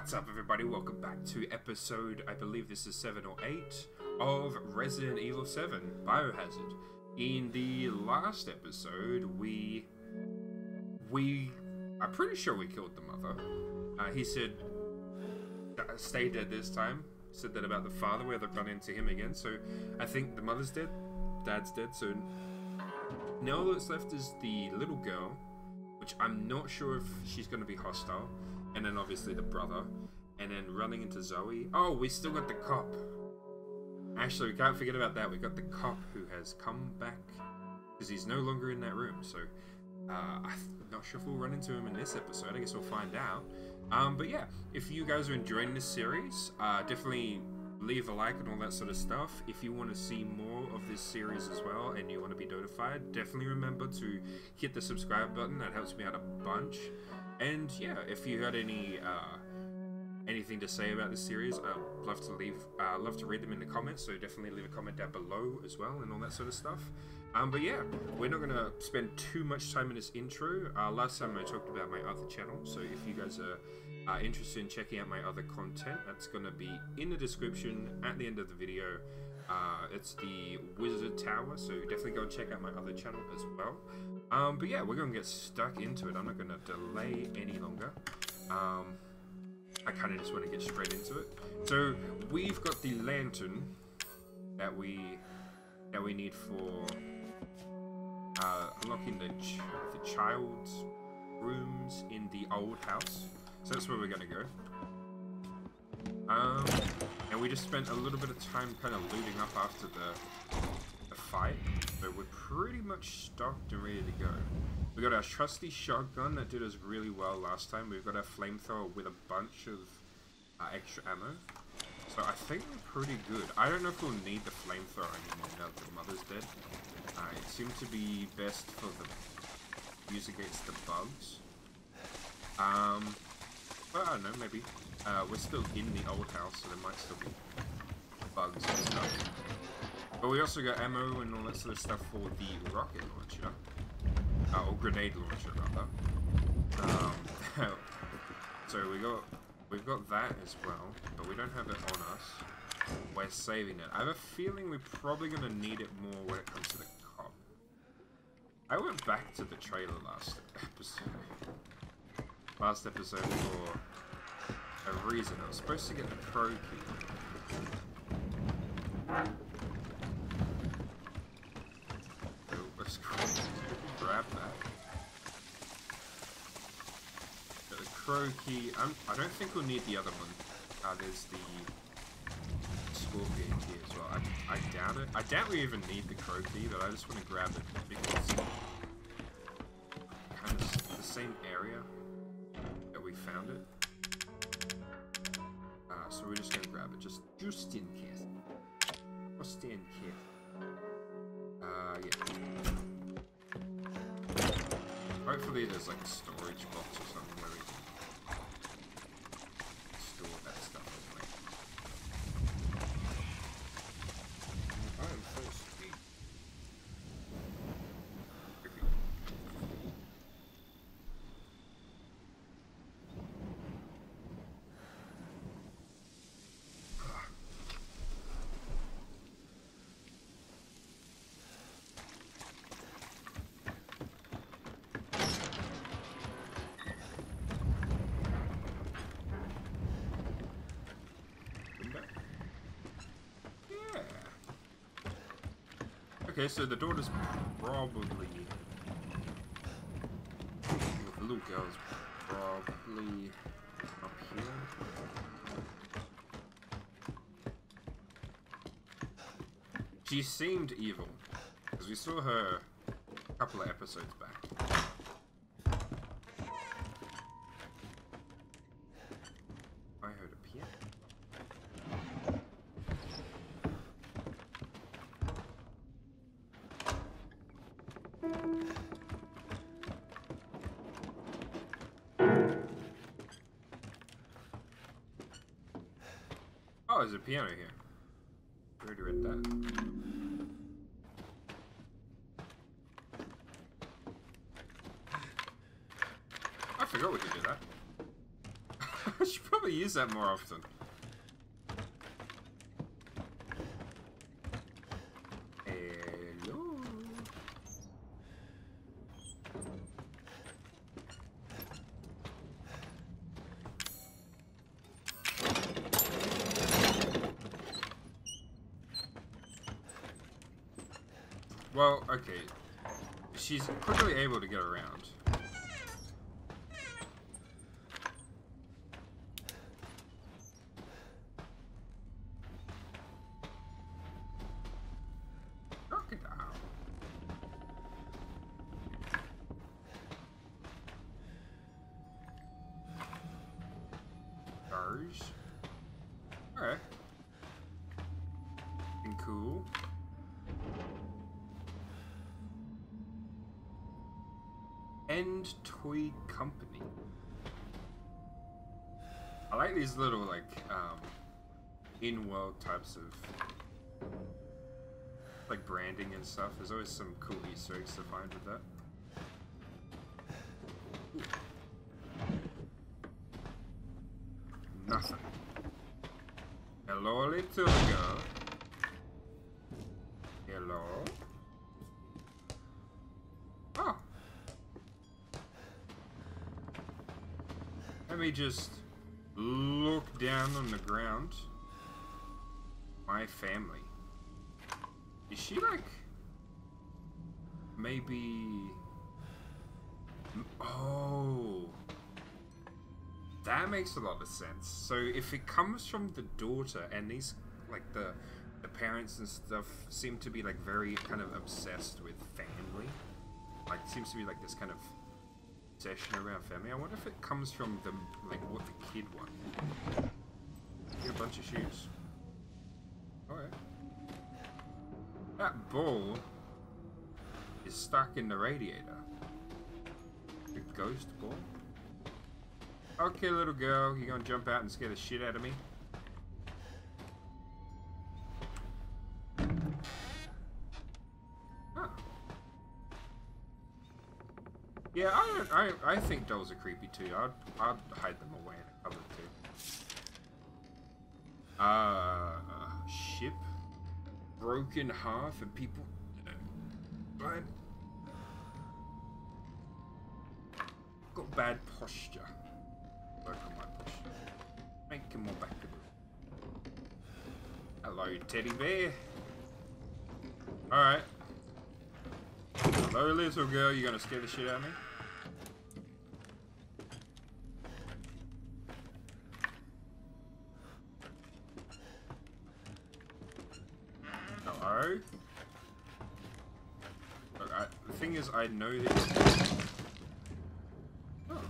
What's up, everybody? Welcome back to episode, I believe this is 7 or 8, of Resident Evil 7 Biohazard. In the last episode, we. We. I'm pretty sure we killed the mother. Uh, he said, stay dead this time. Said that about the father, where they've run into him again. So I think the mother's dead, dad's dead, so. Now all that's left is the little girl, which I'm not sure if she's going to be hostile and then obviously the brother, and then running into Zoe. Oh, we still got the cop. Actually, we can't forget about that. We got the cop who has come back because he's no longer in that room. So uh, I'm not sure if we'll run into him in this episode. I guess we'll find out. Um, but yeah, if you guys are enjoying this series, uh, definitely leave a like and all that sort of stuff. If you want to see more of this series as well and you want to be notified, definitely remember to hit the subscribe button. That helps me out a bunch. And yeah, if you had any uh, anything to say about this series, I'd love to leave, uh, love to read them in the comments. So definitely leave a comment down below as well, and all that sort of stuff. Um, but yeah, we're not gonna spend too much time in this intro. Uh, last time I talked about my other channel, so if you guys are uh, interested in checking out my other content, that's gonna be in the description at the end of the video. Uh, it's the Wizard Tower, so definitely go and check out my other channel as well. Um, but yeah, we're going to get stuck into it. I'm not going to delay any longer. Um, I kind of just want to get straight into it. So we've got the lantern that we that we need for uh, unlocking the ch the child's rooms in the old house. So that's where we're going to go. Um, and we just spent a little bit of time kind of looting up after the, the fight. but we're pretty much stocked and ready to go. We got our trusty shotgun that did us really well last time. We've got our flamethrower with a bunch of uh, extra ammo. So I think we're pretty good. I don't know if we'll need the flamethrower anymore now that the mother's dead. Uh, it seemed to be best for the use against the bugs. Um, but I don't know, maybe. Uh, we're still in the old house, so there might still be bugs and stuff. But we also got ammo and all that sort of stuff for the rocket launcher. Uh, or grenade launcher, rather. Um, so we got, we've got that as well, but we don't have it on us. We're saving it. I have a feeling we're probably going to need it more when it comes to the cop. I went back to the trailer last episode. Last episode for a reason. I was supposed to get the crow key. Oh, let's grab that. Get the crow key. I'm, I do not think we'll need the other one. Uh, there's the scorpion key as well. I, I doubt it. I doubt we even need the crow key, but I just want to grab it because kind of the same area that we found it so we're just gonna grab it, just just in case. Just in case. Uh, yeah. Hopefully there's like storage box or something where we can store that stuff I'm first. Okay, so the door is probably... The little girl's probably up here. She seemed evil, because we saw her a couple of episodes back. Piano here. I already read that. I forgot we could do that. I should probably use that more often. Hello. Well, okay. She's quickly able to get around. Crocodile. Alright. And cool. End Toy Company. I like these little like um, in-world types of like branding and stuff. There's always some cool Easter eggs to find with that. Nothing. Hello, little girl. Hello. Oh. Let me just look down on the ground. My family. Is she like maybe Oh that makes a lot of sense. So if it comes from the daughter and these like the the parents and stuff seem to be like very kind of obsessed with family. Like seems to be like this kind of obsession around family. I wonder if it comes from the like what the kid wanted. Get a bunch of shoes. Alright. That ball is stuck in the radiator. The ghost ball? Okay, little girl, you gonna jump out and scare the shit out of me? Huh. Yeah, I, I, I think dolls are creepy too. I'd, I'd hide them away in a cupboard too. Uh, ship broken half and people blind. Got bad posture. Work on my posture. Make him more backable. Hello, teddy bear. Alright. Hello, little girl. You gonna scare the shit out of me? Hello? The thing is, I know this. Oh.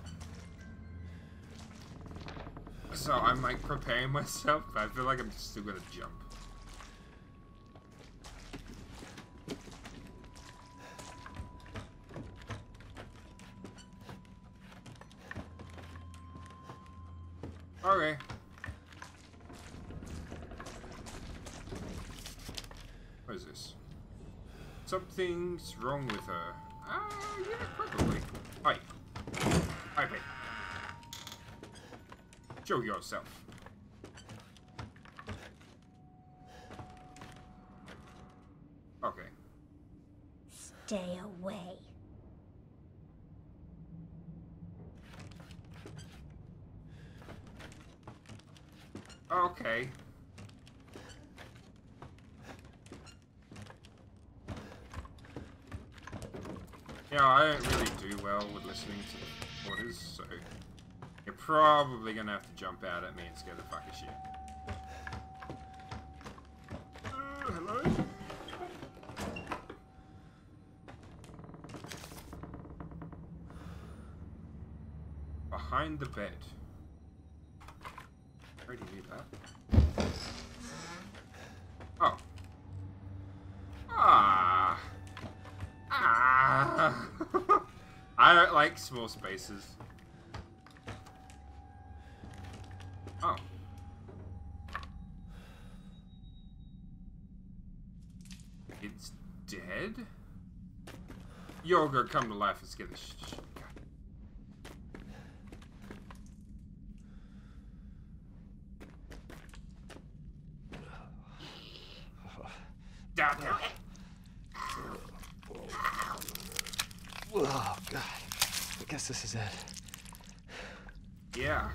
So I'm like preparing myself, but I feel like I'm still gonna jump. Okay. What is this? Something's wrong with her. Ah, uh, yeah, probably. Hi. Hi, babe. Show yourself. Okay. Stay away. Okay. Yeah, I don't really do well with listening to the orders, so you're probably gonna have to jump out at me and scare the fuck out of shit. Uh, hello? Behind the bed. Already knew that. Oh. Ah. Ah. I don't like small spaces. Oh. It's dead? Yoga, come to life and scare the sh- sh- God. God damn it. Oh, God. I guess this is it. Yeah.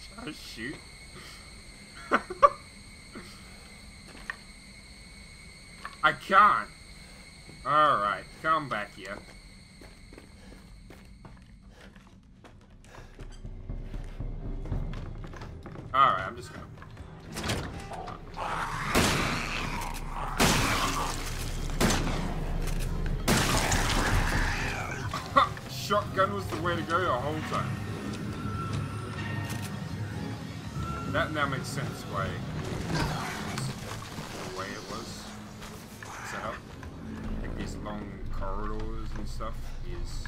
Should I shoot? Can't. Alright, come back here. Alright, I'm just gonna. Shotgun was the way to go the whole time. That now makes sense why the way it was set up. Like these long corridors and stuff is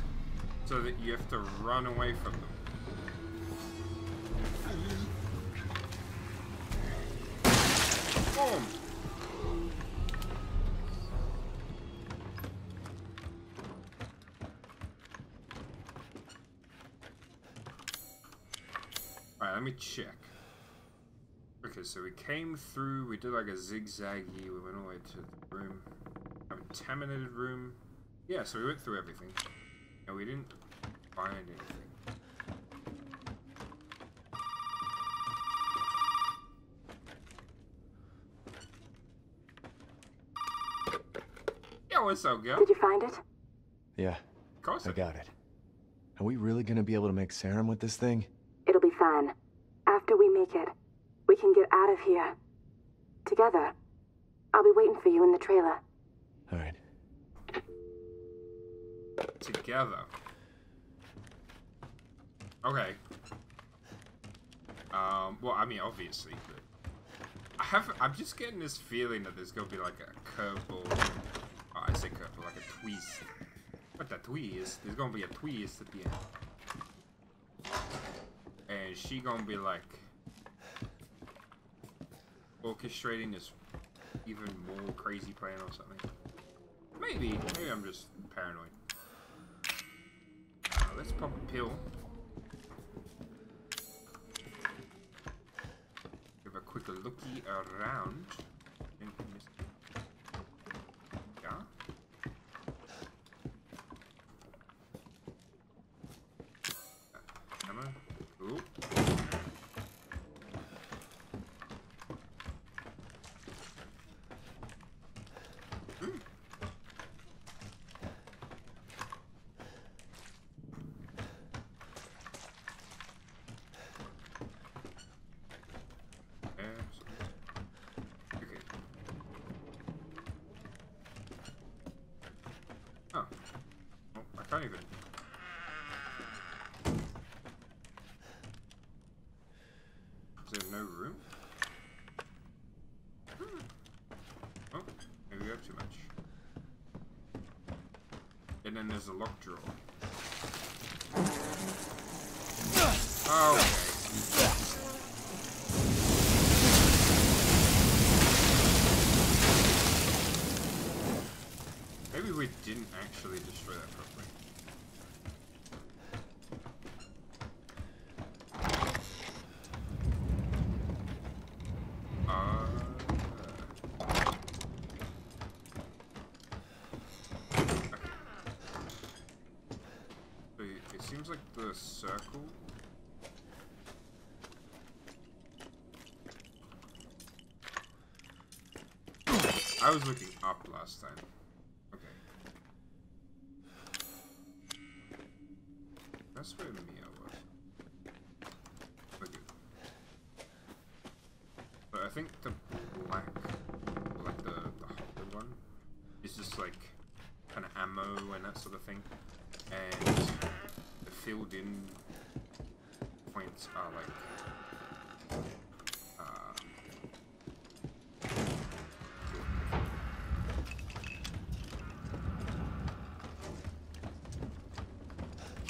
so that you have to run away from them. Boom! Alright, let me check. Okay, so we came through, we did like a zigzaggy, we went all the way to the room. Contaminated room. Yeah, so we went through everything. And we didn't find anything. Yeah, what's up, girl? Did you find it? Yeah, Of course I I got it. Are we really gonna be able to make serum with this thing? It'll be fine. After we make it, we can get out of here. Together. I'll be waiting for you in the trailer. Alright. Together. Okay. Um, well, I mean, obviously, but I have. I'm just getting this feeling that there's gonna be like a curveball. Oh, I say curveball, like a twist. What the twist? There's gonna be a twist at the end, and she gonna be like orchestrating this even more crazy plan or something. Maybe, maybe I'm just paranoid. Let's pop a pill. Give a quick looky around. Anything missing? Yeah. Uh, ammo. Ooh. Hmm. Excellent. Okay. Oh. Oh, can't. Is there no room? Oh, maybe we have too much. And then there's a lock drawer. Okay. Maybe we didn't actually destroy that properly. Uh, okay. So it circle. I was looking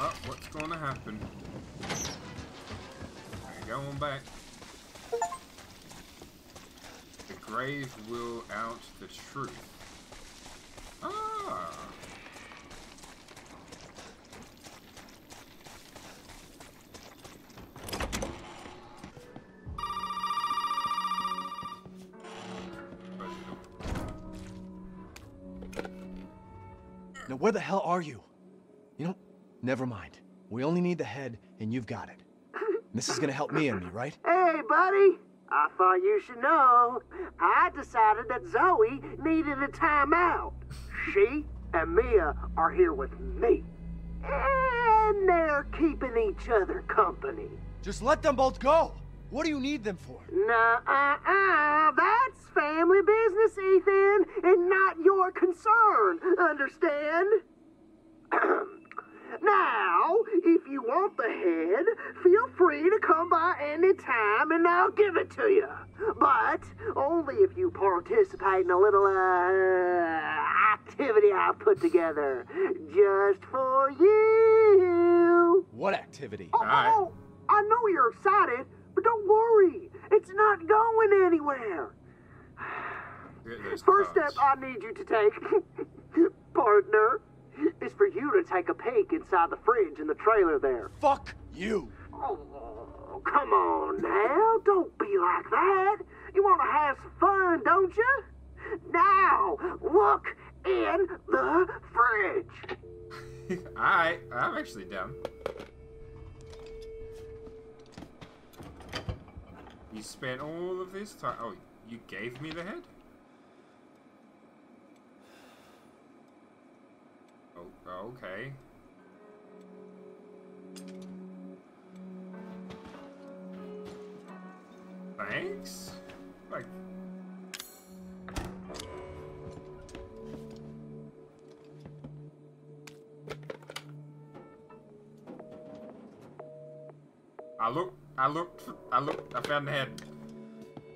Oh, what's going to happen. We're going back. The grave will out the truth. Ah! Now where the hell are you? Never mind. We only need the head, and you've got it. This is gonna help me and me, right? Hey, buddy. I thought you should know. I decided that Zoe needed a timeout. She and Mia are here with me. And they're keeping each other company. Just let them both go! What do you need them for? Nuh-uh-uh. That's family business, Ethan, and not your concern. Understand? now, if you want the head, feel free to come by any time and I'll give it to you. But only if you participate in a little uh, activity I've put together just for you. What activity? Oh, Alright. oh, I know you're excited, but don't worry. It's not going anywhere. Look at First step. I need you to take, partner, is for you to take a peek inside the fridge in the trailer there. Fuck you! Oh, come on now. Don't be like that. You want to have some fun, don't you? Now, look in the fridge. Alright, I'm actually down. You spent all of this time. Oh, you gave me the head? Oh, Oh, okay. Thanks? Like. I look, I looked, I looked, I found the head.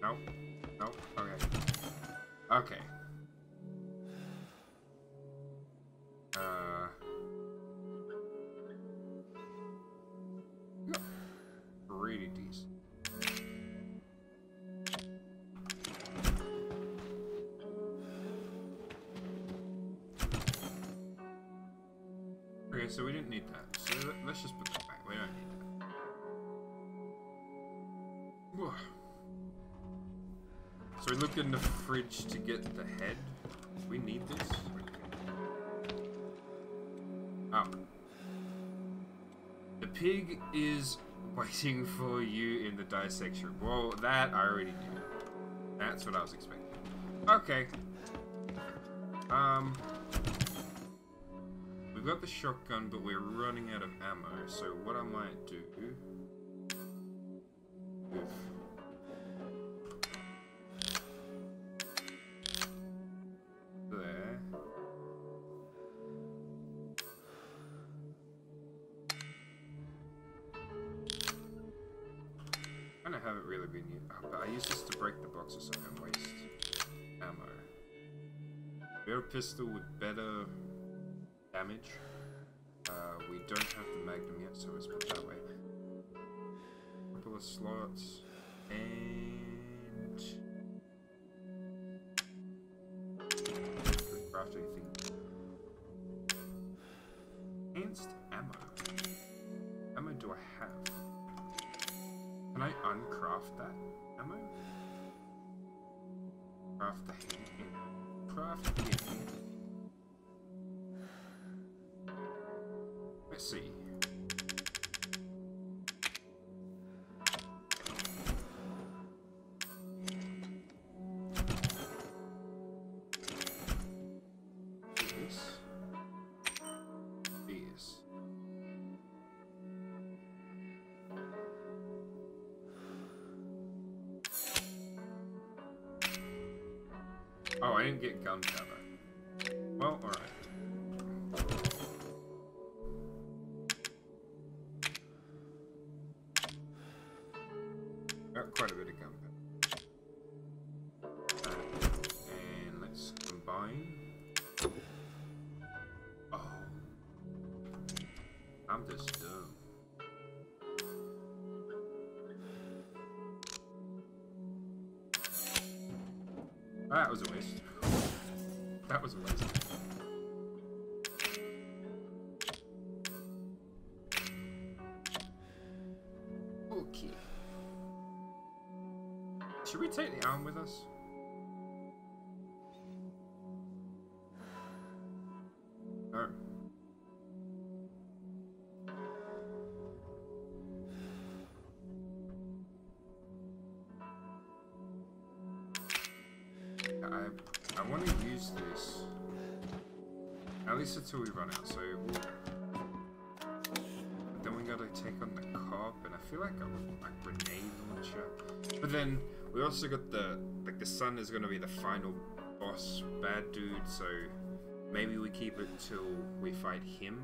Nope, nope, okay. Okay. Fridge to get the head. We need this. Oh. The pig is waiting for you in the dissection. Well, that I already knew. That's what I was expecting. Okay. Um. We've got the shotgun, but we're running out of ammo. So what I might do. Slots. And... Craft anything. Enhanced ammo. Ammo do I have? Can I uncraft that ammo? Craft the hand. Craft hand. Let's see. Oh, I didn't get gum Well, Should we take the arm with us? I, I want to use this. At least until we run out, so we'll then we gotta take on the cop, and I feel like I would like grenade launcher. But then we also got the like the son is gonna be the final boss bad dude, so maybe we keep it till we fight him.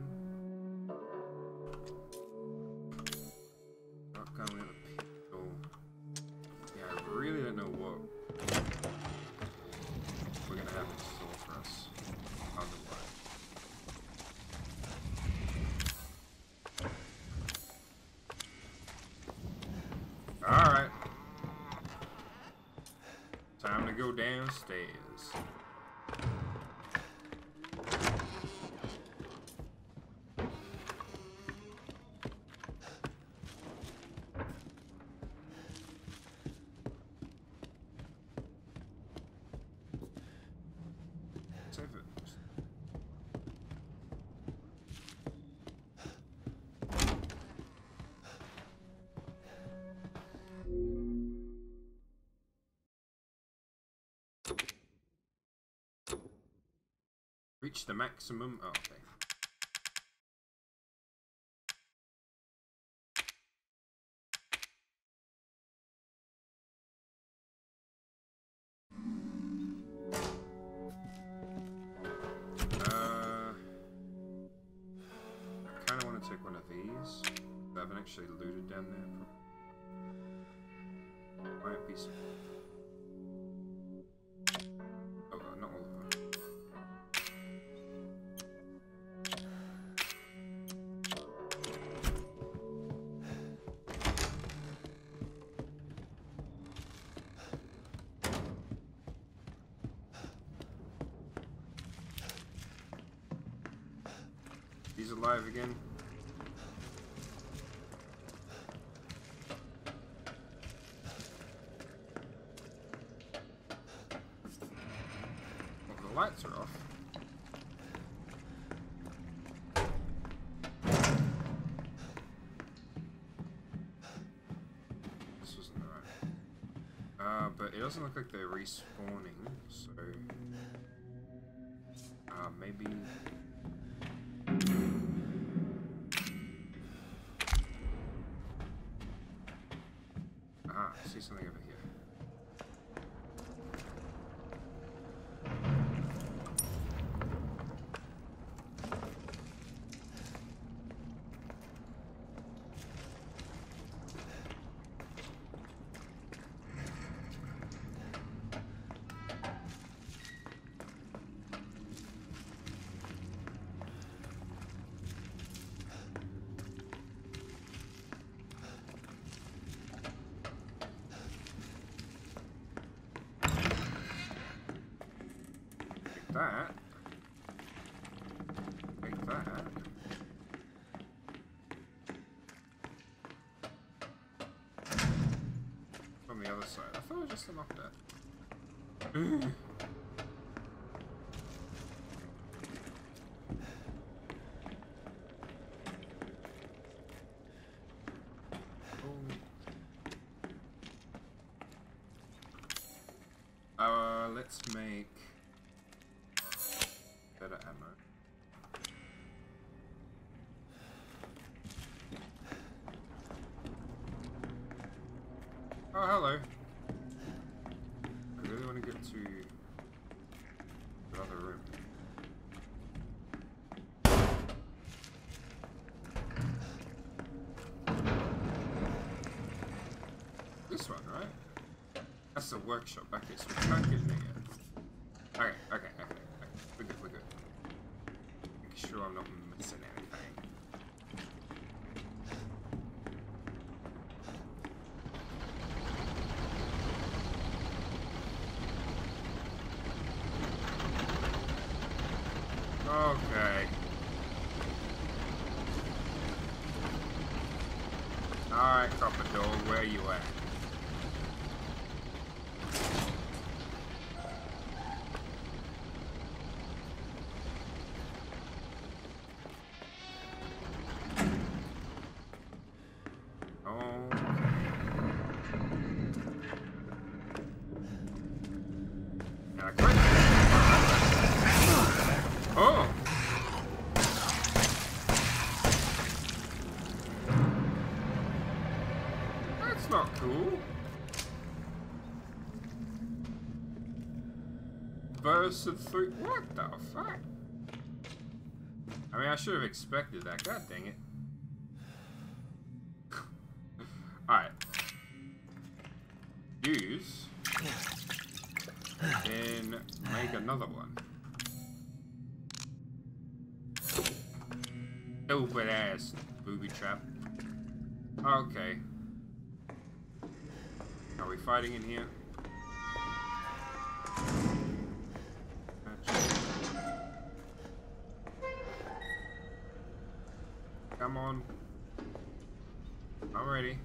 It. Reach the maximum. Oh, okay. Doesn't look like they're respawning, that. Take that. From the other side. I thought I just unlocked it. Uh, let's make Oh, hello. I really want to get to the other room. This one, right? That's the workshop. Okay, so we can't get in there. Okay, okay, okay, okay. We're good, we're good. Making sure I'm not missing anything. Okay. Alright, Copper Dog, where you at? Burst of three. What the fuck? I mean, I should have expected that. God dang it. Alright. Use. And make another one. Stupid ass booby trap. Okay. Are we fighting in here? Come on. I'm ready.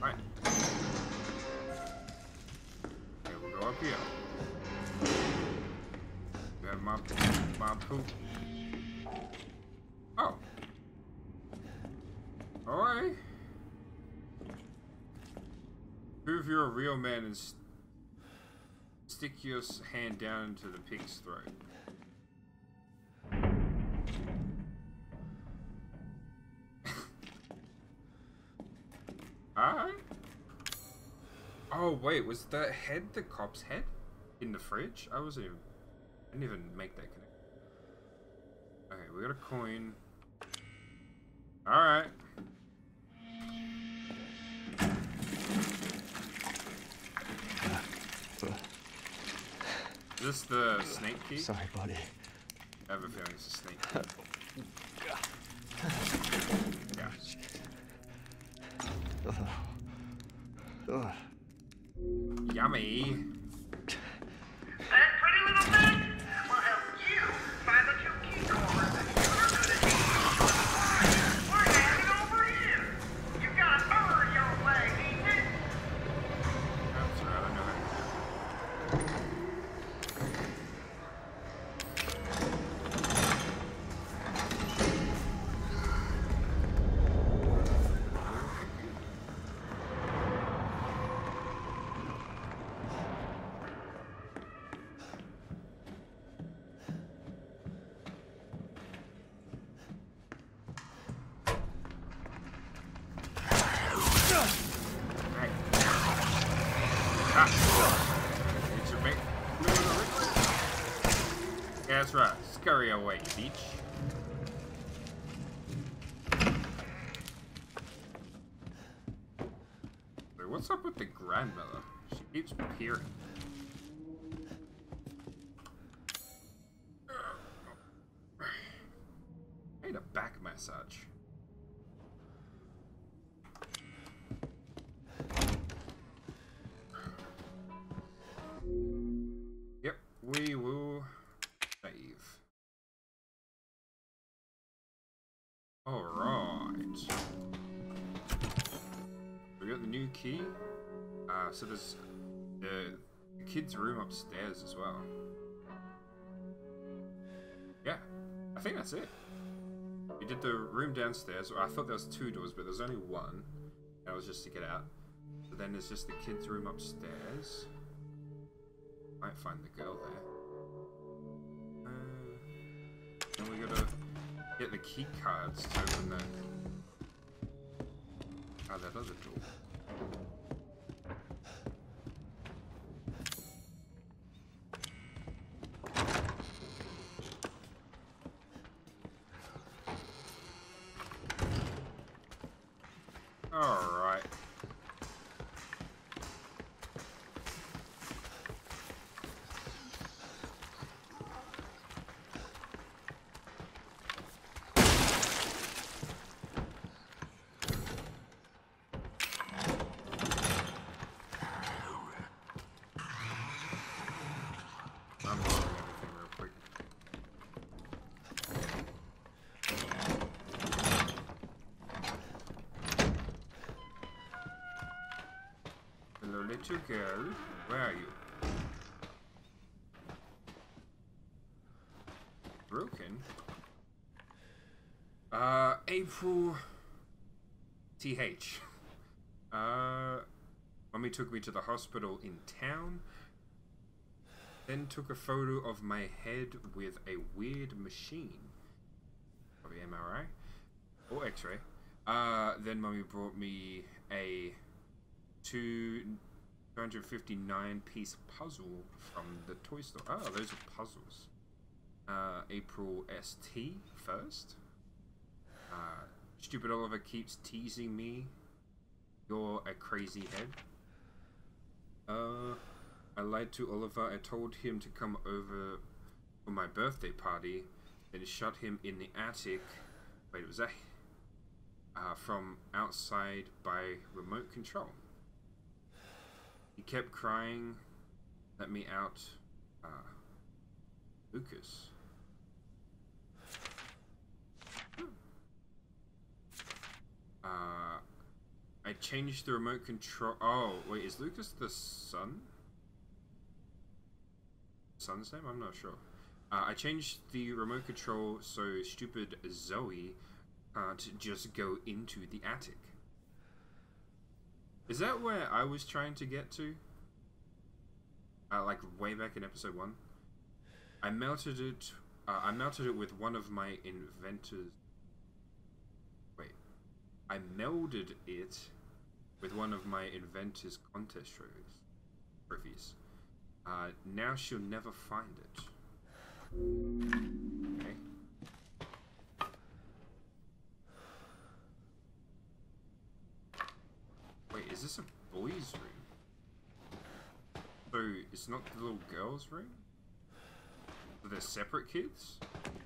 Right. Okay, we'll go up here. Poop. Oh. Alright. Prove you're a real man and stick your hand down into the pig's throat. Alright. Oh wait, was the head the cop's head in the fridge? I wasn't even. I didn't even make that connection. Okay, we got a coin. All this the snake key? Sorry, buddy. I have a feeling it's a snake key. Yeah. Ugh. Yummy. That pretty little thing will help you find the two key cards that you're gonna need. We're heading over here. You got a bird your leg, ain't it? That's right, I know how to do it. Right. Ah. It's your big Yeah, that's right. Scurry away, beach. Wait, what's up with the grandmother? She keeps peering. Uh, so there's the, the kid's room upstairs as well. Yeah, I think that's it. We did the room downstairs. I thought there was two doors, but there's only one. That was just to get out. Then there's just the kid's room upstairs. Might find the girl there. Uh, then we gotta get the key cards to open the. Oh, that other door. Little. Where are you? Broken? Uh, April... TH. Uh, mommy took me to the hospital in town. Then took a photo of my head with a weird machine. Probably MRI or X-ray. Uh, then mummy brought me a two 259 piece puzzle from the toy store. Oh, those are puzzles. Uh, April ST first. Uh, stupid Oliver keeps teasing me. You're a crazy head. Uh, I lied to Oliver. I told him to come over for my birthday party, then shut him in the attic. Wait, was that? Uh, from outside by remote control. He kept crying. Let me out. Uh, Lucas. Uh, I changed the remote control. Oh, wait, is Lucas the son? Son's name? I'm not sure. Uh, I changed the remote control so stupid Zoe can't just go into the attic. Is that where I was trying to get to? Uh, like way back in episode one? I melted it. Uh, I melted it with one of my inventors. Wait. I melded it with one of my inventors contest trophies. trophies. Uh, now she'll never find it. Okay. Wait, is this a boys' room? So it's not the little girls' room? So they're separate kids?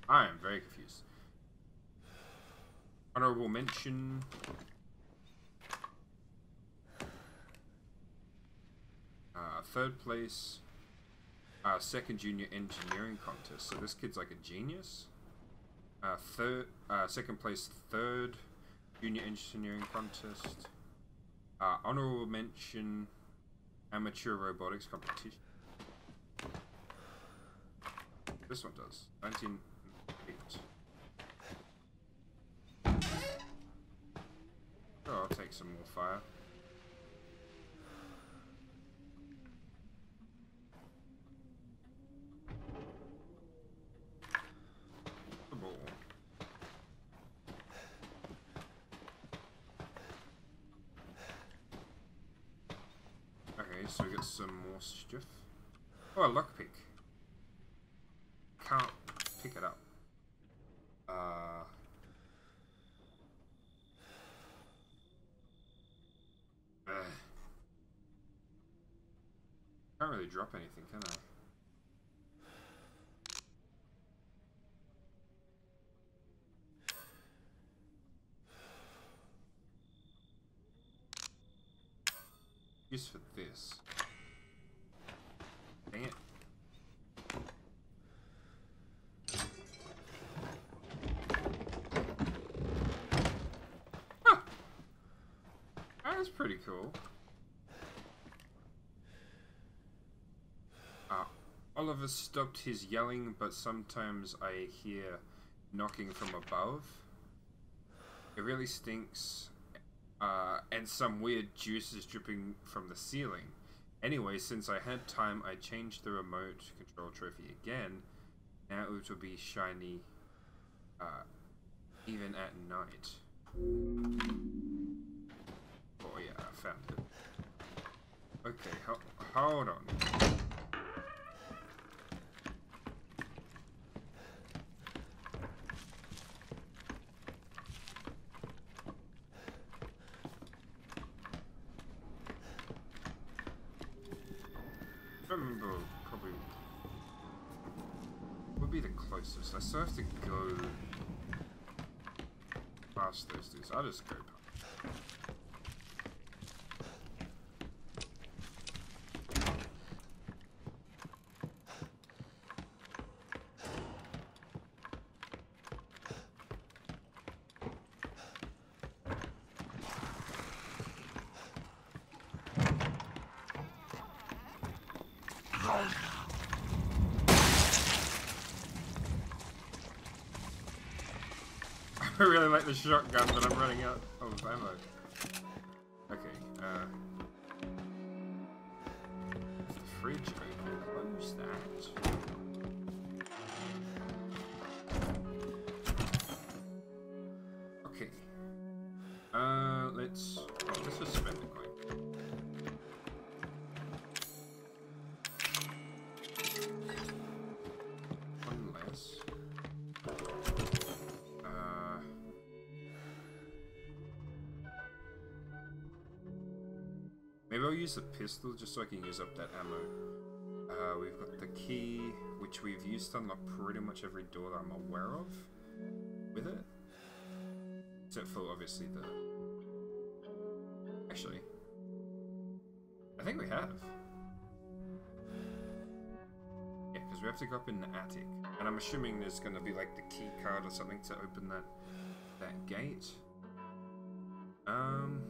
I am very confused. Honorable mention. Uh, third place. Uh, second junior engineering contest. So this kid's like a genius. Uh, third, uh, second place, third junior engineering contest. Uh, honorable mention, amateur robotics competition. This one does. 1908. Oh, I'll take some more fire. The ball. Okay, so we got some more. Oh, a lockpick. Can't pick it up. Uh. Ugh. Can't really drop anything, can I? Use for this. Dang it. Huh. That was pretty cool. Uh, Oliver stopped his yelling, but sometimes I hear knocking from above. It really stinks uh, and some weird juices dripping from the ceiling. Anyway, since I had time, I changed the remote control trophy again. Now it will be shiny, uh, even at night. Okay, ho hold on. Remember probably would be the closest. I still have to go past those dudes. I'll just go past. Really like the shotgun, but I'm running out of ammo. Pistol just so I can use up that ammo. Uh, we've got the key, which we've used to unlock pretty much every door that I'm aware of with it. Except for obviously the. Actually, I think we have. Yeah, because we have to go up in the attic, and I'm assuming there's going to be like the key card or something to open that that gate. Um.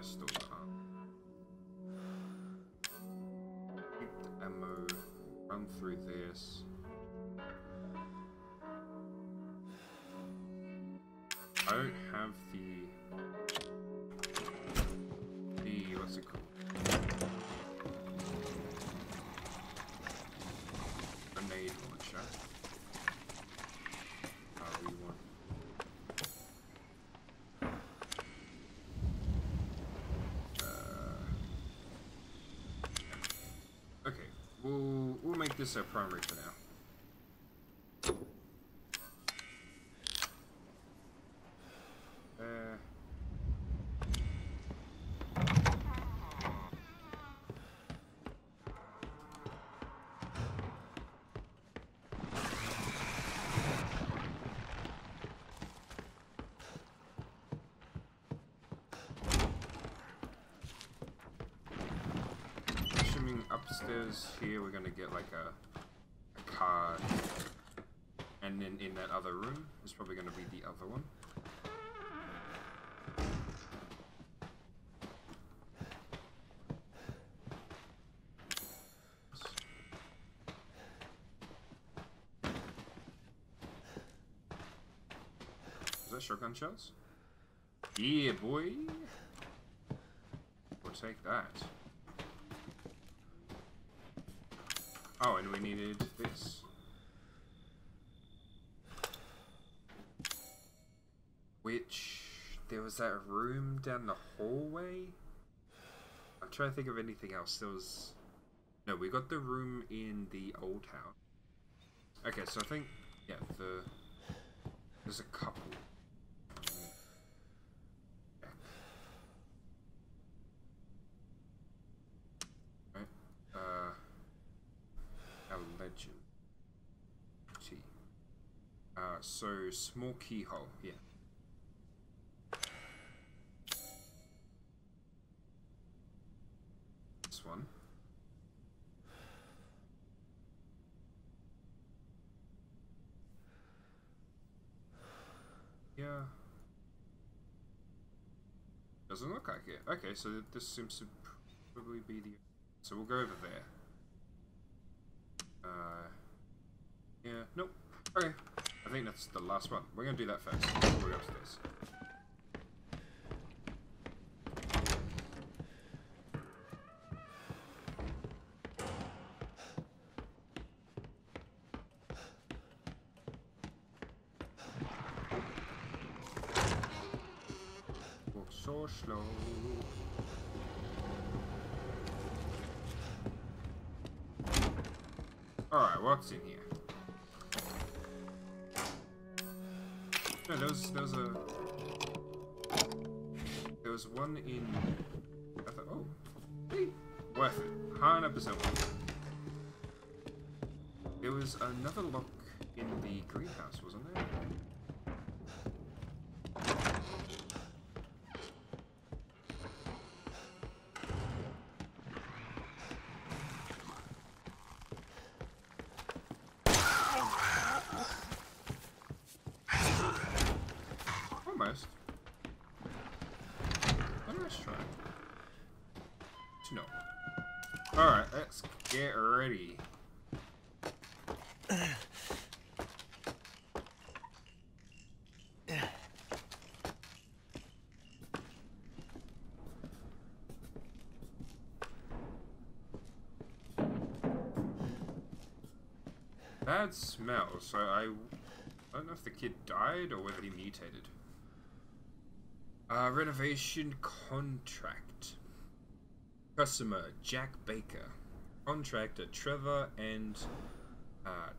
Still can't. Keep the ammo, run through this. I don't have the the what's it called? Grenade launcher. Uh, we want Uh, okay, this our primary for now. Uh, assuming upstairs here we're gonna get like a, a card, and then in that other room is probably gonna be the other one. Is that shotgun shells? Yeah, boy. We'll take that. Oh, and we needed this. Which there was that room down the hallway. I'm trying to think of anything else. There was no. We got the room in the old house. Okay, so I think yeah, the there's a couple. Right. Uh. A legend. T. Uh, so small keyhole, yeah. This one. Yeah. Doesn't look like it. Okay, so this seems to probably be the. So we'll go over there. Uh, yeah, nope. Okay, I think that's the last one. We're gonna do that first before we go upstairs. Walk so slow. Alright, what's in here? Was one in... I thought, oh, hey, worth it. 100% worth it. There was another lock in the greenhouse, wasn't there? Almost. But let's try. No. Alright, let's get ready. Bad smell, so I, I don't know if the kid died or whether he mutated. Uh, renovation contract. Customer Jack Baker. Contractor Trevor and uh,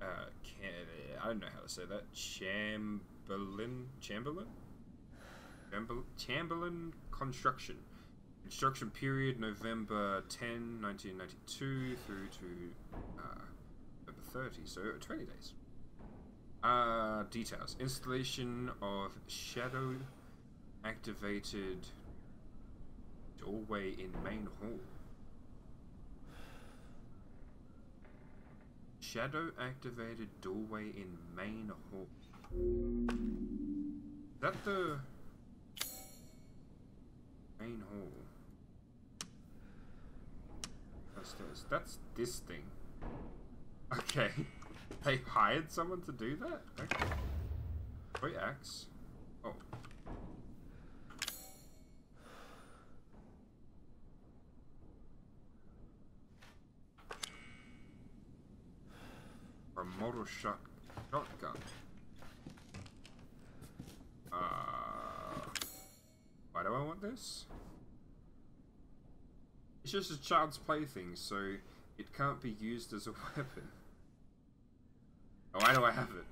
uh, I don't know how to say that. Chamberlain, Chamberlain, Chamberlain Construction. Construction period November 10, 1992 through to uh, November 30, so 20 days. Uh, details. Installation of shadow activated doorway in main hall. Shadow activated doorway in main hall. Is that the main hall? Upstairs. That's this thing. Okay. They hired someone to do that? Okay. Wait, axe. Oh. A motor shot shotgun. Uh, why do I want this? It's just a child's plaything, so it can't be used as a weapon. Oh, why do I have it?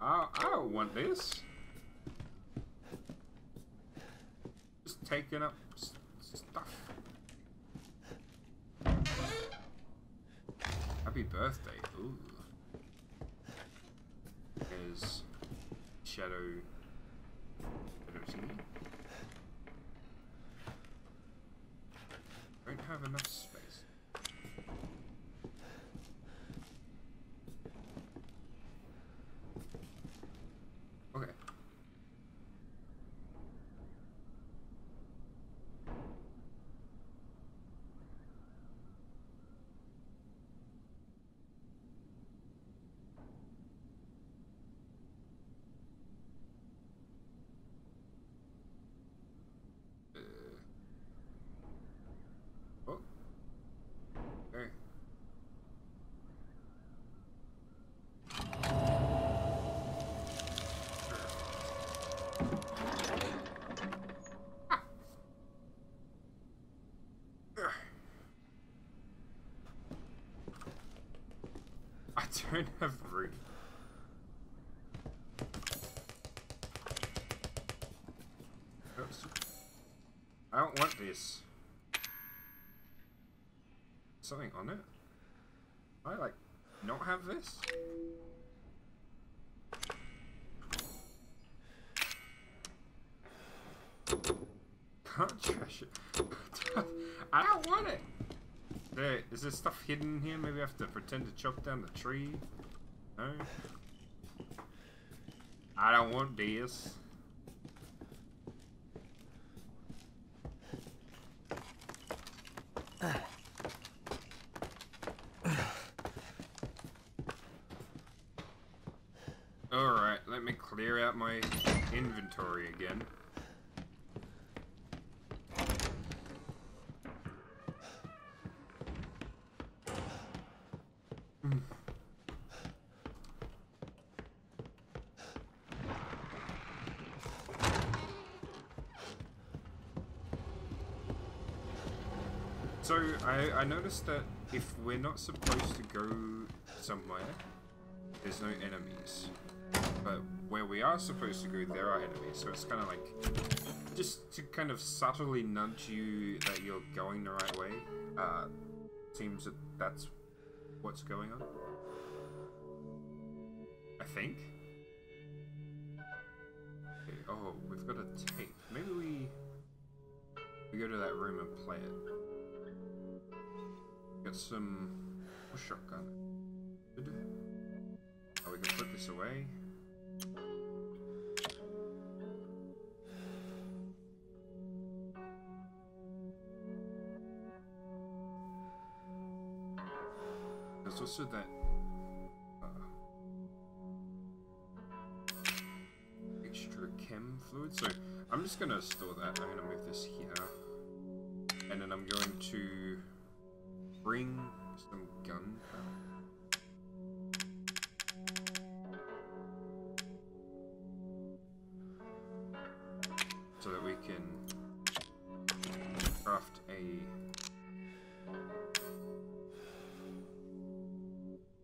I, I don't want this. Just taking up s- stuff. Happy birthday. Ooh. There's. Shadow thingy. Don't have enough space. Okay. Uh. Oh. Okay. Ugh. I don't have room. Oops. I don't want this. Something on it? I like not have this? Can't trash it. I don't want it. There, is there stuff hidden here? Maybe I have to pretend to chop down the tree. No. I don't want this. Alright, let me clear out my inventory again. So I, I noticed that if we're not supposed to go somewhere, there's no enemies. But where we are supposed to go, there are enemies. So it's kind of like just to kind of subtly nudge you that you're going the right way. Uh, seems that that's what's going on. I think. Okay, oh, we've got a tape. Maybe we we go to that room and play it. Got some oh, shotgun. Good. Oh, we can put this away. There's also that uh, extra chem fluid. So I'm just gonna store that. I'm gonna move this here, and then I'm going to bring some gunpowder. So that we can craft a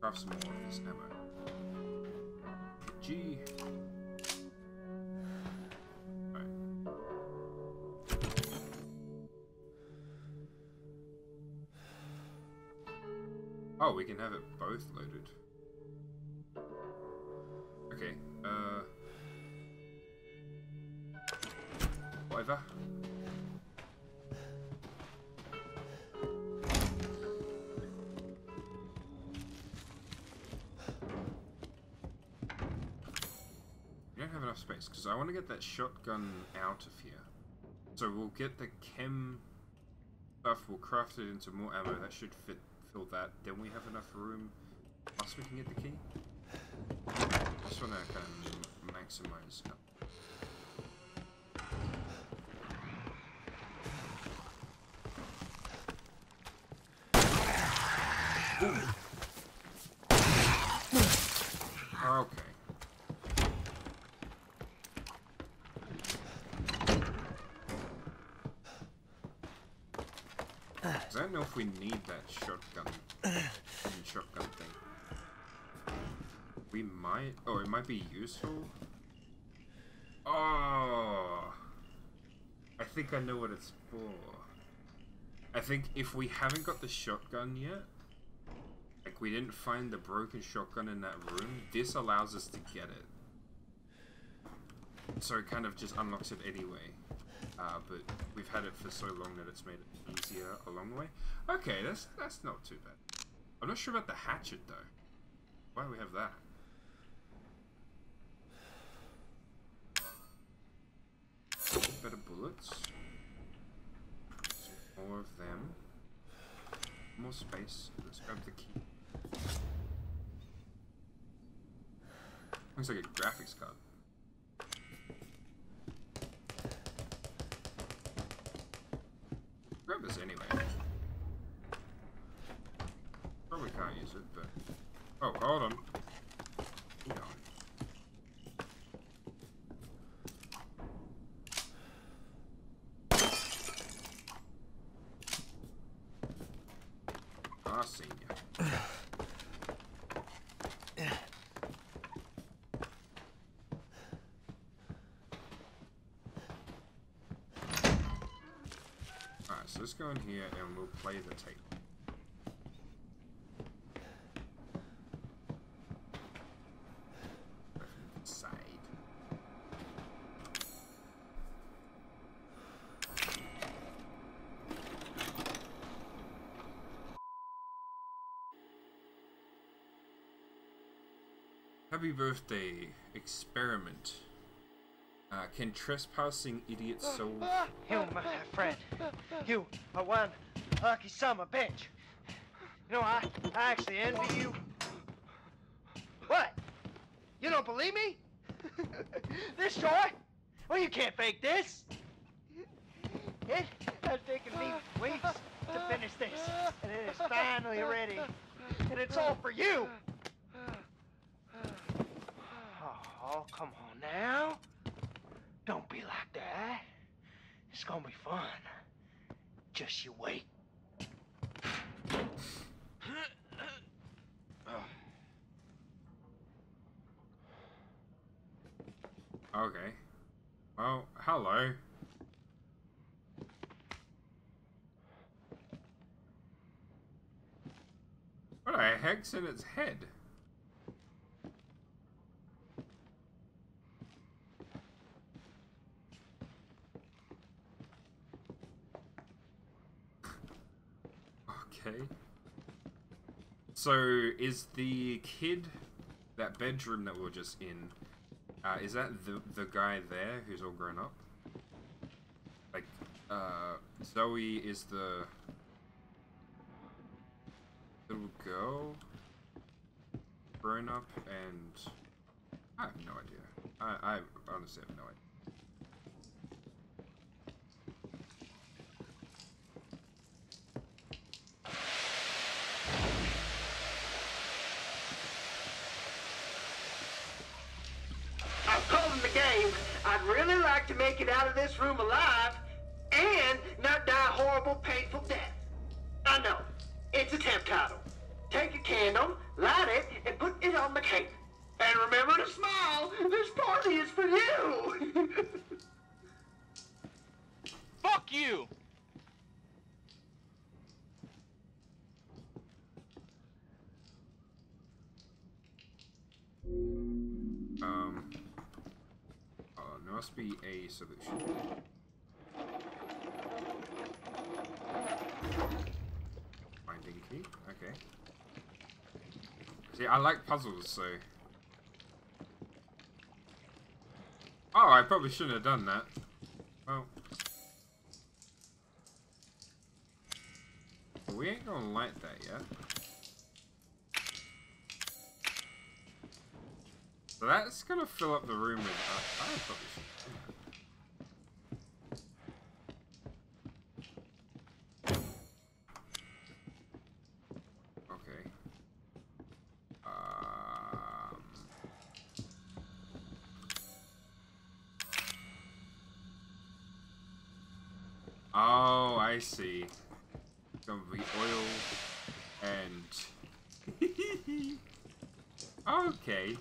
craft some more of this ammo. G. Oh, we can have it both loaded. Okay, uh... Whatever. We don't have enough space, because I want to get that shotgun out of here. So we'll get the chem stuff, we'll craft it into more ammo, that should fit fill that. Then we have enough room, plus we can get the key. I just want to kind of maximize. Okay. Cause I don't know if we need that shotgun, shotgun thing. We might. Oh, it might be useful. Oh, I think I know what it's for. I think if we haven't got the shotgun yet, like we didn't find the broken shotgun in that room, this allows us to get it. So it kind of just unlocks it anyway. Uh, but we've had it for so long that it's made it easier along the way. Okay, that's that's not too bad. I'm not sure about the hatchet though. Why do we have that? Better bullets. More of them. More space. Let's grab the key. Looks like a graphics card. Grab this anyway. Probably can't use it, but... Oh, hold on. Hang on. Ah, seen ya. Let's go in here and we'll play the tape. Happy birthday, experiment. Uh, can trespassing idiots ah, solve ah, You, ah, my friend, you are one lucky son of a bitch. You know, I, I actually envy you. What? You don't believe me? this joy? Well, you can't fake this. It has taken me weeks to finish this, and it is finally ready. And it's all for you. Oh, come on now. Don't be like that. It's gonna be fun. Just you wait. Okay. Well, hello. What the heck's in its head? Okay. So, is the kid, that bedroom that we were just in, uh, is that the the guy there who's all grown up? Like, uh, Zoe is the little girl grown up, and I have no idea. I I honestly have no idea. I'd really like to make it out of this room alive and not die a horrible, painful death. I know. It's a temp title. Take a candle, light it, and put it on the cake. And remember to smile. This party is for you. Fuck you! Um. There must be a solution. Finding key. Okay. See, I like puzzles, so. Oh, I probably shouldn't have done that. Well. We ain't gonna light that yet. So that's gonna fill up the room with. I probably should do that. Okay. Um. Oh, I see. Gonna be oil and. okay.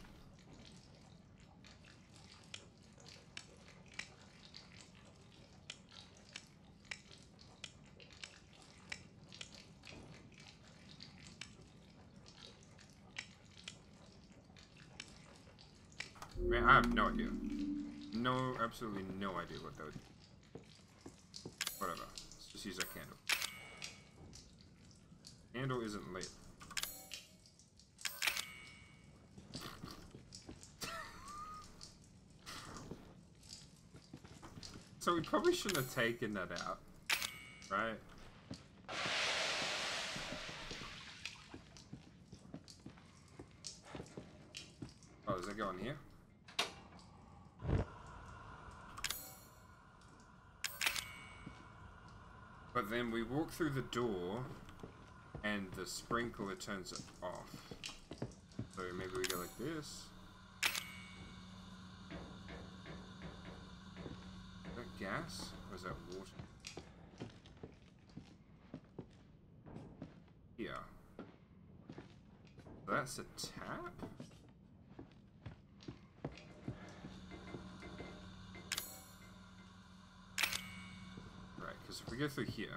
Man, I have no idea. No, absolutely no idea what that would Whatever. Let's just use that candle. Candle isn't lit. so we probably shouldn't have taken that out. Right? Oh, does that go in here? But then we walk through the door and the sprinkler turns it off. So maybe we go like this. Is that gas? Or is that water? So that's a tap? Because if we go through here.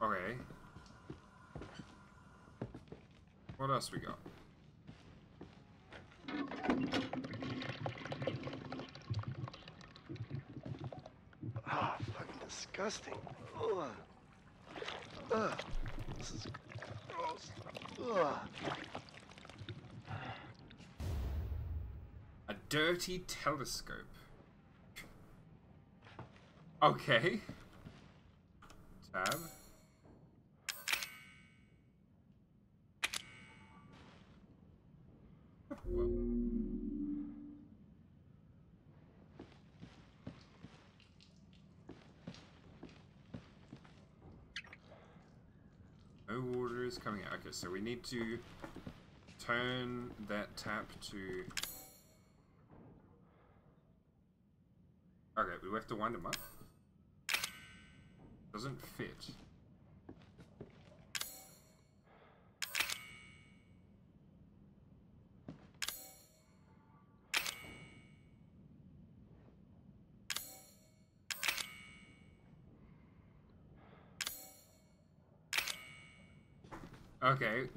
Okay. What else we got? Ah, fucking disgusting. Ugh. Ugh. This is gross. Ugh. Dirty telescope. Okay. Tab. Well. No water is coming out. Okay, so we need to turn that tap to Okay, we have to wind them up. Doesn't fit. Okay.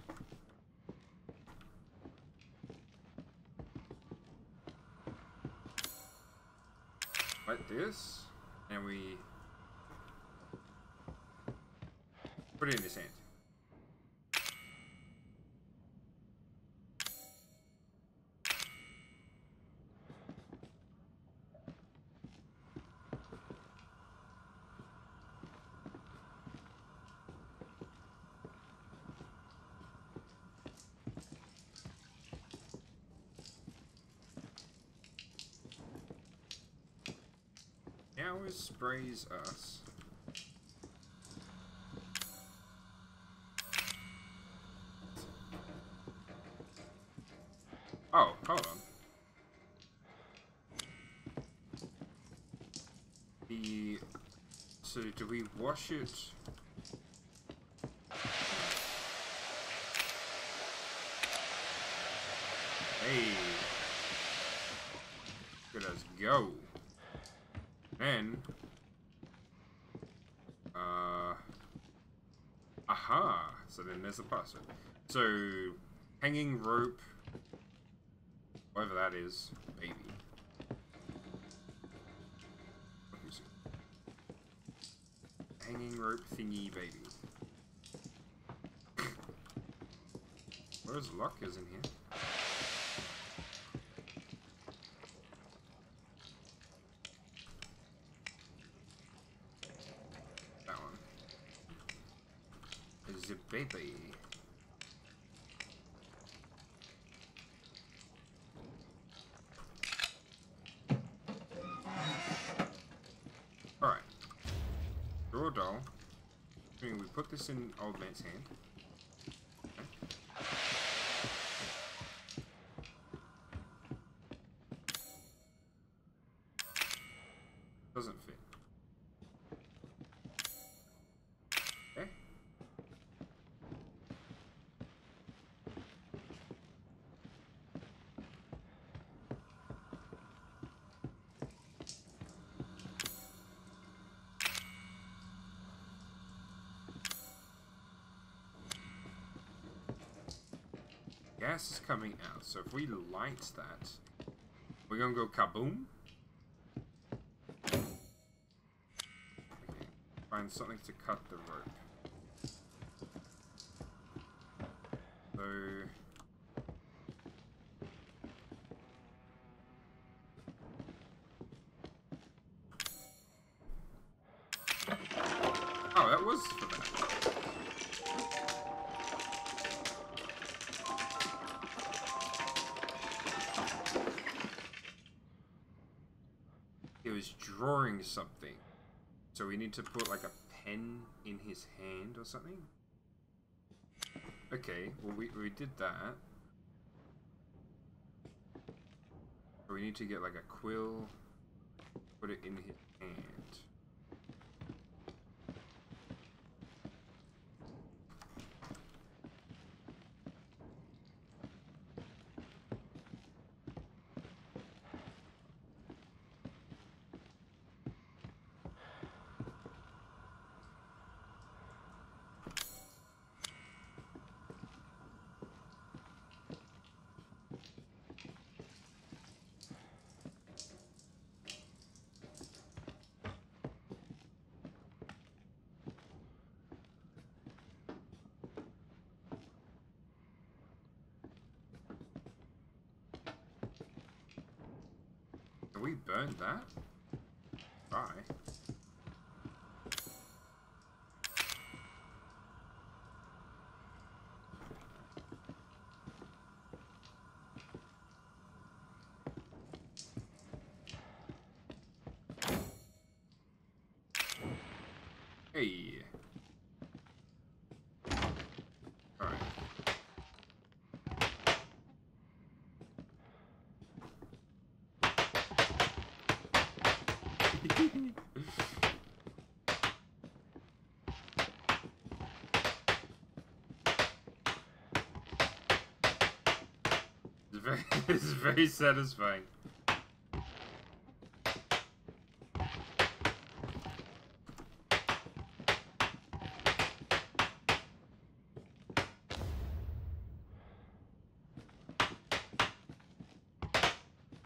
This, and we put it in his sprays us. Oh, hold on. The, so do we wash it? There's. So, hanging rope. Whatever that is. Baby. Hanging rope thingy baby. Where's lockers in here? That one. Is a baby. Alright. Draw a doll. I mean, we put this in old man's hand. Doesn't fit. Okay. Gas is coming out, so if we light that, we're gonna go kaboom. Okay. Find something to cut the rope. So Oh, that was for that. Drawing something. So we need to put like a pen in his hand or something? Okay, well we, we did that. We need to get like a quill, put it in his hand. That? Try. Hey. Alright. It's very, it's very satisfying.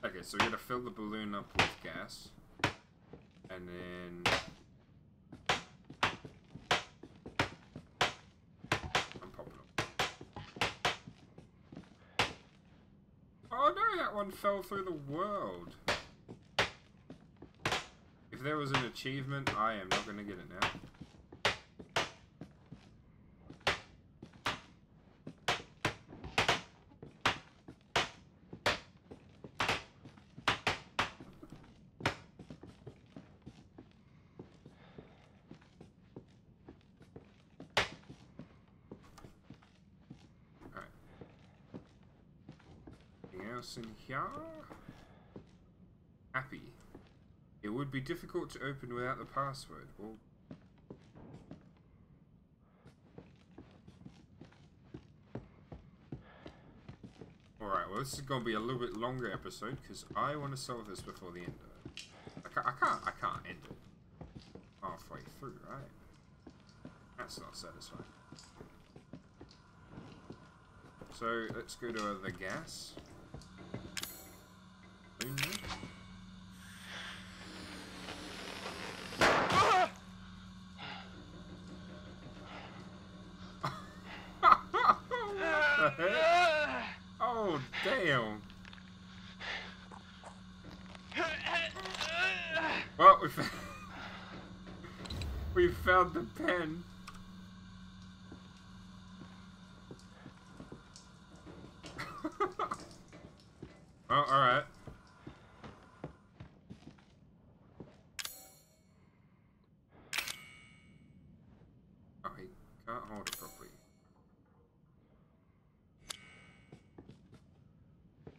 Okay, so we're gonna fill the balloon up with gas. And then... I'm popping up. Oh no, that one fell through the world. If there was an achievement, I am not gonna get it now. in here? Happy. It would be difficult to open without the password. Well, Alright, well this is going to be a little bit longer episode because I want to solve this before the end of it. I can't, I can't, I can't end it halfway through, right? That's not satisfying. So let's go to the gas.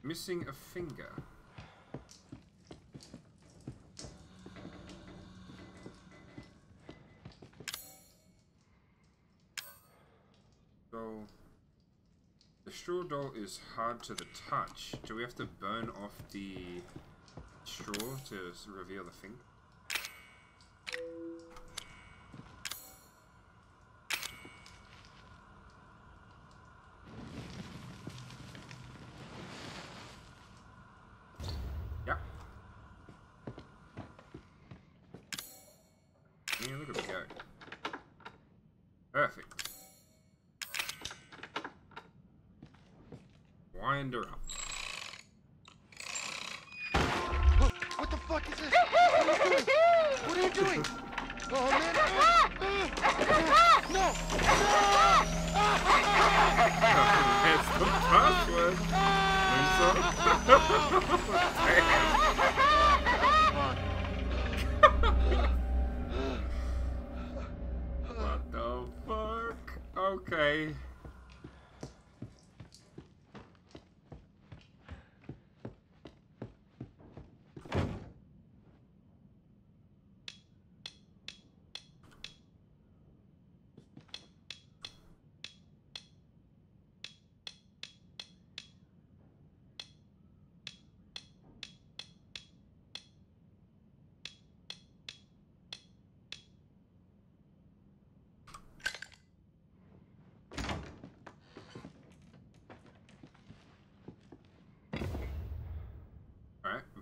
Missing a finger. So, the straw doll is hard to the touch. Do we have to burn off the straw to reveal the finger?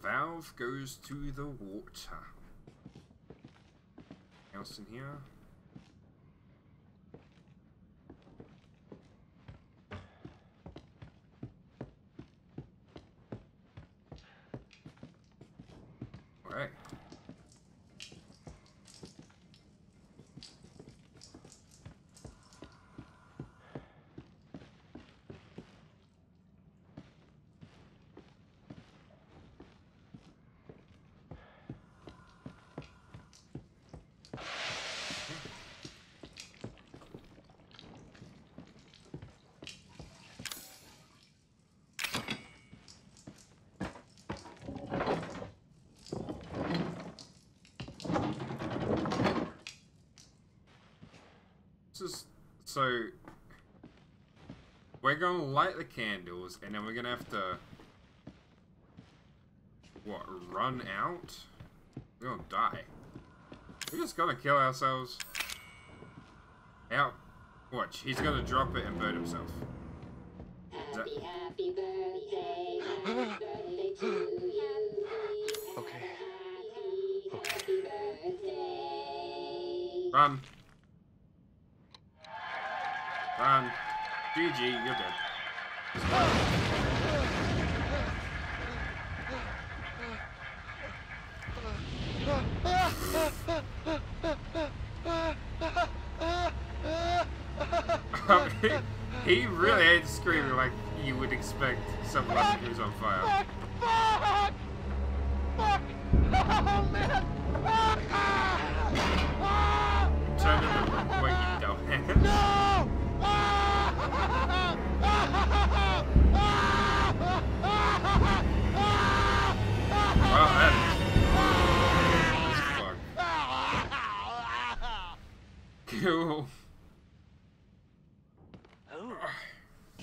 Valve goes to the water. Else in here? Alright. This is so. We're gonna light the candles, and then we're gonna have to. What? Run out? We're gonna die. We're just gonna kill ourselves. Out. Watch. He's gonna drop it and burn himself. Is Happy birthday, happy birthday to you. Okay. Happy birthday. Run. Run. GG, you're dead. he, he really ain't screaming like you would expect someone who's on fire. Fuck! Fuck! Oh man! Ah! Ah! Turn it the wrong way, you dumbass. No! Ah! Ah! Ah! Ah! Well, that Ah! is cool.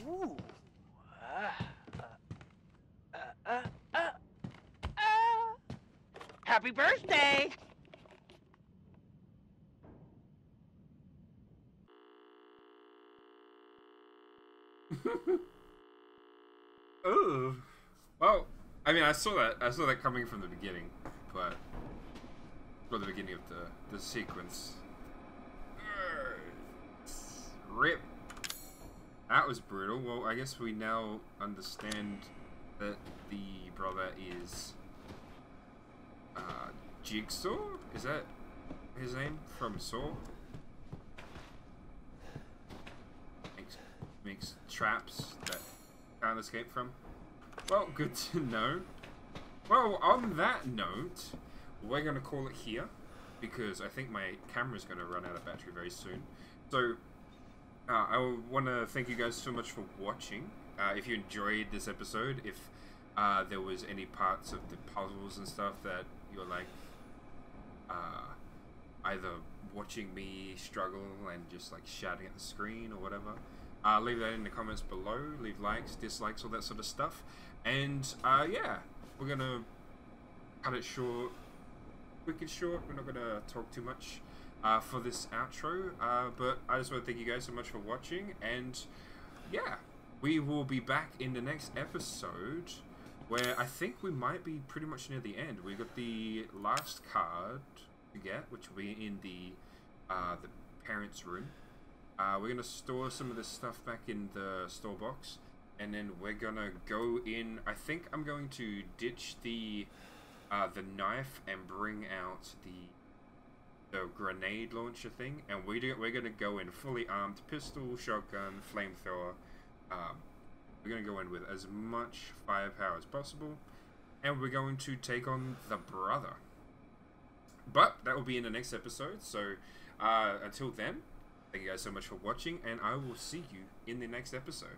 Ooh. Ah. Happy birthday! Oh, well, I mean, I saw that. I saw that coming from the beginning, but from the beginning of the the sequence. Rip. That was brutal. Well, I guess we now understand that the brother is uh, Jigsaw. Is that his name from Saw? Makes, makes traps that can't escape from. Well, good to know. Well, on that note, we're going to call it here because I think my camera's going to run out of battery very soon. So, uh, I want to thank you guys so much for watching. Uh, if you enjoyed this episode, if uh, there was any parts of the puzzles and stuff that you're like, uh, either watching me struggle and just like shouting at the screen or whatever, uh, leave that in the comments below. Leave likes, dislikes, all that sort of stuff. And uh, yeah, we're gonna cut it short, quick and short. We're not gonna talk too much uh, for this outro. Uh, but I just want to thank you guys so much for watching. And yeah, we will be back in the next episode. Where I think we might be pretty much near the end. We got the last card to get, which will be in the uh, the parents' room. Uh, we're gonna store some of this stuff back in the store box, and then we're gonna go in. I think I'm going to ditch the uh, the knife and bring out the the grenade launcher thing, and we do, we're gonna go in fully armed, pistol, shotgun, flamethrower. Um, we're gonna go in with as much firepower as possible, and we're going to take on the brother. But that will be in the next episode. So uh, until then. Thank you guys so much for watching, and I will see you in the next episode.